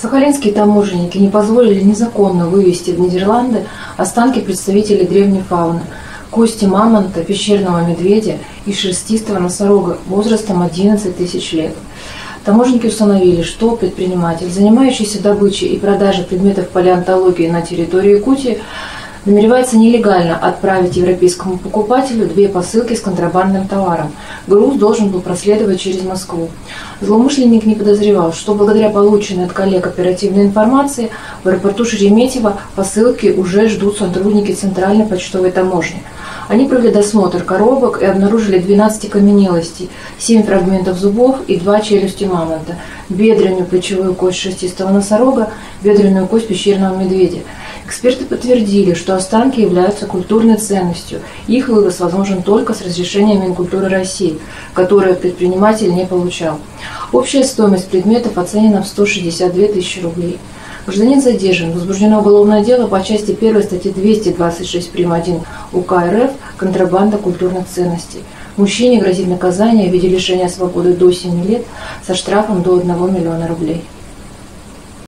Сахалинские таможенники не позволили незаконно вывести в Нидерланды останки представителей древней фауны – кости мамонта, пещерного медведя и шерстистого носорога возрастом 11 тысяч лет. Таможенники установили, что предприниматель, занимающийся добычей и продажей предметов палеонтологии на территории Якутии, намеревается нелегально отправить европейскому покупателю две посылки с контрабандным товаром. Груз должен был проследовать через Москву. Злоумышленник не подозревал, что благодаря полученной от коллег оперативной информации в аэропорту Шереметьево посылки уже ждут сотрудники Центральной почтовой таможни. Они провели досмотр коробок и обнаружили 12 окаменелостей, 7 фрагментов зубов и 2 челюсти мамонта, бедренную плечевую кость шестистого носорога, бедренную кость пещерного медведя. Эксперты подтвердили, что останки являются культурной ценностью. Их вывоз возможен только с разрешения Минкультуры России, которое предприниматель не получал. Общая стоимость предметов оценена в 162 тысячи рублей. Гражданин задержан. Возбуждено уголовное дело по части 1 статьи 226 прим. 1 УК РФ «Контрабанда культурных ценностей». Мужчине грозит наказание в виде лишения свободы до 7 лет со штрафом до 1 миллиона рублей.